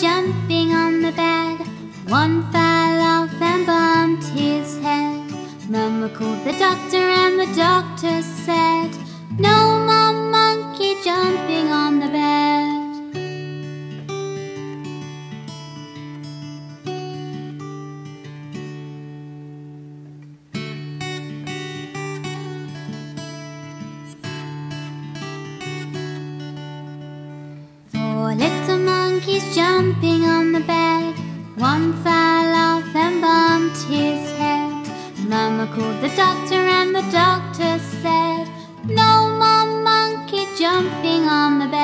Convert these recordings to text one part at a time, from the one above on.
Jumping on the bed. One fell off and bumped his head. Mama called the doctor and the doctor said, jumping on the bed. One fell off and bumped his head. Mama called the doctor and the doctor said, No more monkey jumping on the bed.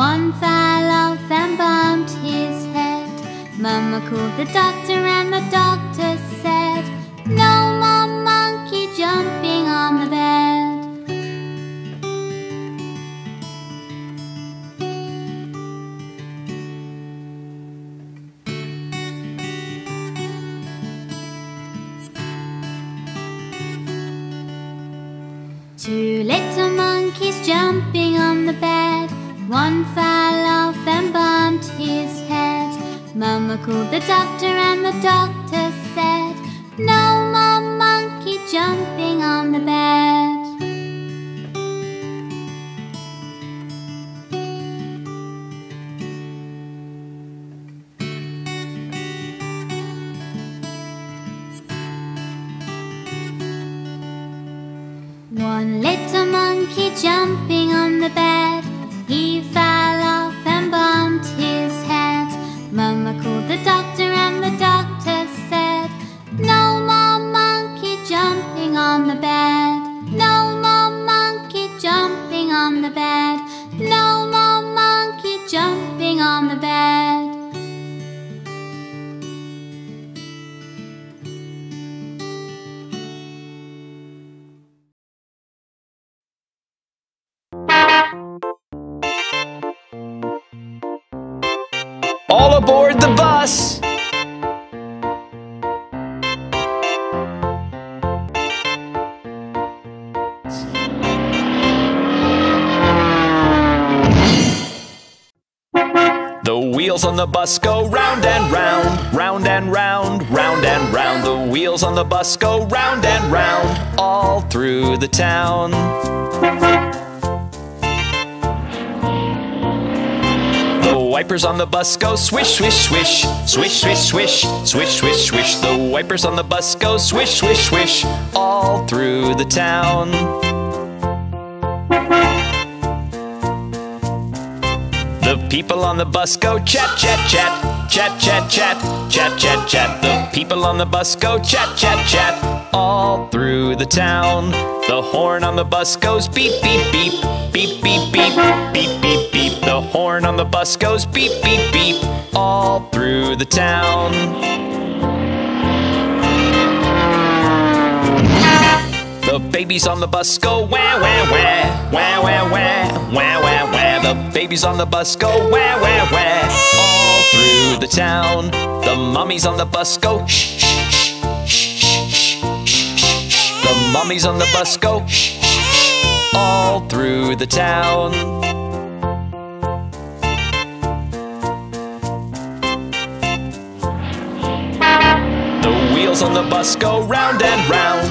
One fell off and bumped his head. Mama called the doctor and the One fell off and bumped his head. Mama called the doctor and the doctor said, No more monkey jumping on the bed. One little monkey jumping on the bed. on the the bus go round and round, round and round, round and round. The wheels on the bus go round and round, all through the town. The wipers on the bus go swish, swish, swish, swish, swish, swish, swish, swish, swish. The wipers on the bus go swish, swish, swish, all through the town. The people on the bus go chat, chat, chat. Chat, chat, chat. Chat, chat, chat. The people on the bus go chat, chat, chat. All through the town. The horn on the bus goes beep, beep, beep. Beep, beep, beep. Beep, beep, beep. The horn on the bus goes beep, beep, beep. All through the town. The babies on the bus go wah wah wah wah wah wah wah wah wah. The babies on the bus go wah wah wah all through the town. The mummies on the bus go shh shh shh shh shh. The mummies on the bus go shh all through the town. The wheels on the bus go round and round,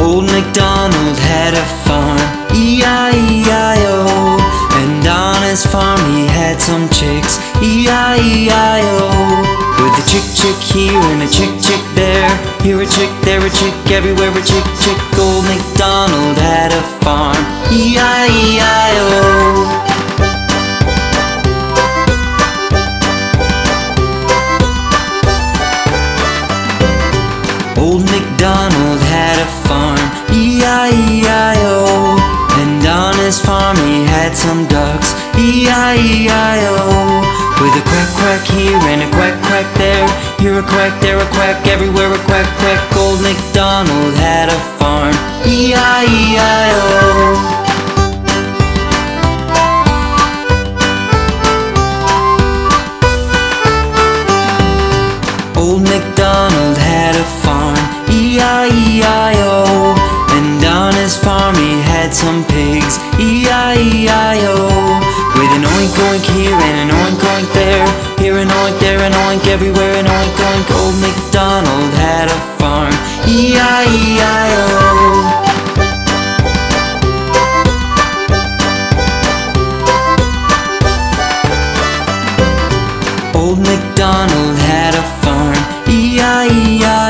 Old MacDonald had a farm, E-I-E-I-O And on his farm he had some chicks, E-I-E-I-O With a chick chick here and a chick chick there. Here a chick, there a chick, everywhere a chick chick. Old MacDonald had a farm, E-I-E-I-O quack, everywhere a quack quack. Old MacDonald had a farm, E-I-E-I-O Old MacDonald had a farm, E-I-E-I-O And on his farm he had some pigs, E-I-E-I-O With an oink oink here and an oink oink there Here an oink, there an oink, everywhere an oink oink Old MacDonald had a farm, E-I-E-I-O Old MacDonald had a farm, E-I-E-I-O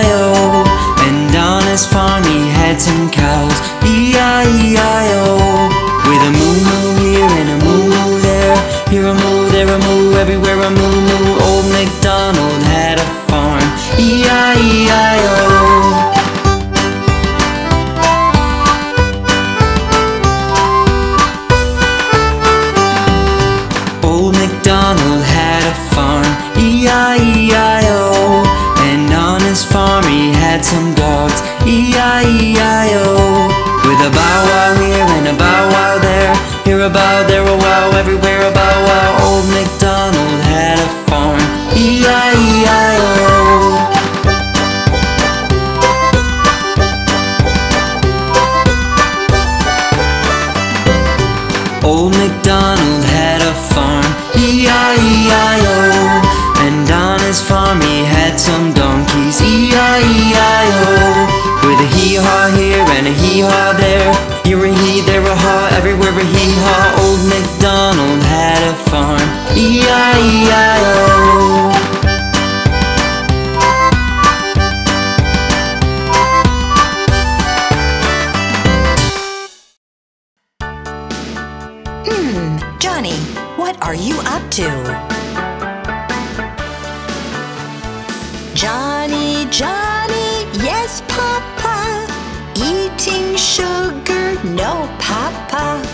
Hmm, Johnny, what are you up to? Johnny, Johnny, yes, Papa. Eating sugar, no, Papa.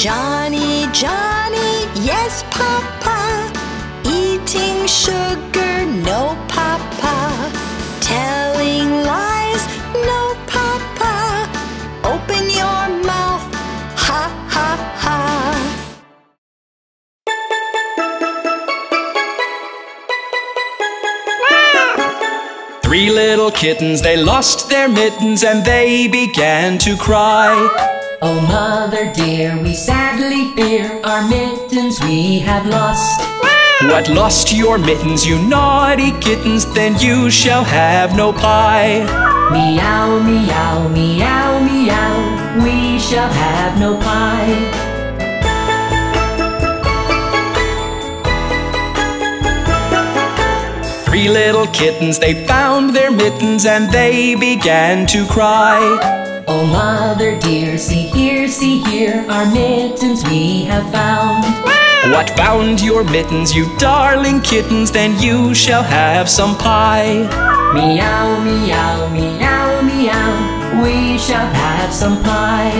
Johnny, Johnny, yes, Papa. Eating sugar, no, Papa. Telling lies, no, Papa. Open your mouth, ha, ha, ha. Three little kittens, they lost their mittens and they began to cry. Oh, mother dear, we sadly fear our mittens we have lost. What lost your mittens, you naughty kittens? Then you shall have no pie. Meow, meow, meow, meow, we shall have no pie. Three little kittens, they found their mittens and they began to cry. Here, are mittens we have found. What found your mittens, you darling kittens? Then you shall have some pie. Meow, meow, meow, meow, we shall have some pie.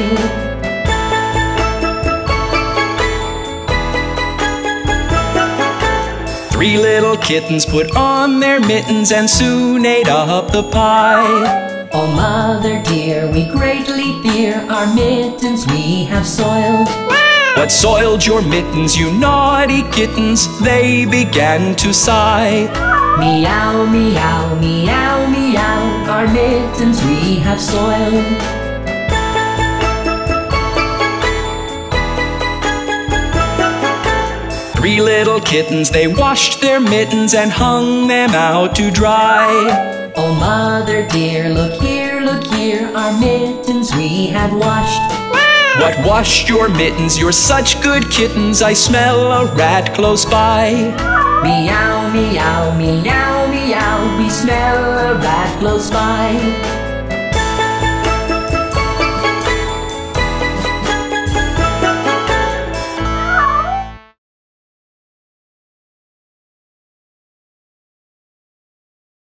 Three little kittens put on their mittens and soon ate up the pie. Oh, mother dear, we greatly fear our mittens we have soiled. What soiled your mittens, you naughty kittens? They began to sigh. Meow, meow, meow, meow, our mittens we have soiled. Three little kittens, they washed their mittens and hung them out to dry. Oh, mother dear, look here, look here, our mittens we have washed. What washed your mittens? You're such good kittens, I smell a rat close by. Meow, meow, meow, meow, we smell a rat close by.